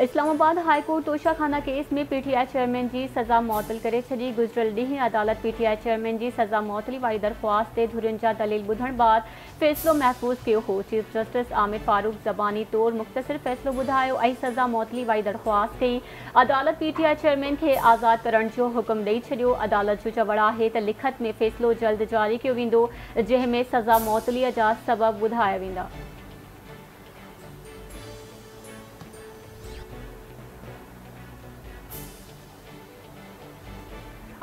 Islamabad high court Toshakhana case में PTI chairman जी सज़ा मुअतल करे छॾी गुज़िरियल ॾींहुं अदालत पीटीआई चेयरमैन जी सज़ा मुअतली वारी दरख़्वास्त ते धुरियुनि जा दलील ॿुधण बाद फ़ैसिलो महफ़ूज़ कयो हो। चीफ जस्टिस आमिर फारूक ज़बानी तौर मुख़्तसिर फ़ैसिलो ॿुधायो ऐं सज़ा मुअतली वारी दरख़्वास्त कई। अदालत पीटीआई चेयरमैन खे आज़ादु करण जो हुकुम ॾेई छॾियो। अदालत जो चवणु आहे त लिखत में फ़ैसिलो जल्द जारी कयो वेंदो, जंहिं सज़ा मुअतलीअ जा सबब ॿुधाया वेंदा।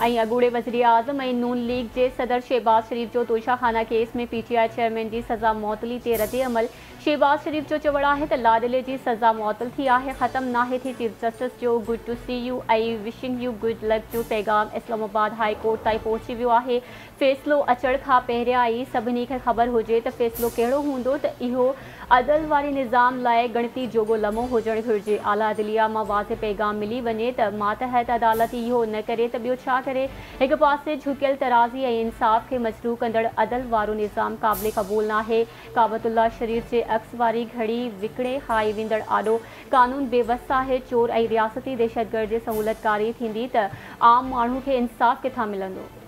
वज़ीर आज़म ऐं नून लीग जे सदर शहबाज़ शरीफ़ जो तोशाखाना केस में पीटीआई चेयरमैन जी सज़ा मुअतली ते रदे अमल। शहबाज़ शरीफ़ जो चवणु आहे त लाडले जी सज़ा मुअतल थी आहे, ख़तमु नाहे थी चीफ जस्टिस जो गुड टू सी यू ऐं विशिंग यू गुड लक जो पैगाम। इस्लामाबाद हाई कोर्ट ताईं पहुची वियो आहे। फ़ैसिलो अचण खां पहिरियाँ ई सभिनी खे ख़बर हुजे त फ़ैसिलो कहिड़ो हूंदो त अदल वारे निज़ाम लाइ गणती जोॻो लम्हो हुजणु घुरिजे। आला अदलिया माँ वाज़े पैगाम मिली वञे त मातहत अदालत इहो न करे त करे। हिकु पासे झुकियल तराज़ी ऐं इंसाफ़ खे मजरू कंदड़ अदल वारो निज़ाम क़ाबिले क़बूल ना आहे काबतुल्ला शरीफ़ जे अक्स वारी घड़ी विकिणे खाई वेंदड़ आॾो। कानून बेवस आहे चोर ऐं रियासती दहशतगर्द जे सहूलियतकारी त आम माण्हू खे इंसाफ़ किथां मिलंदो?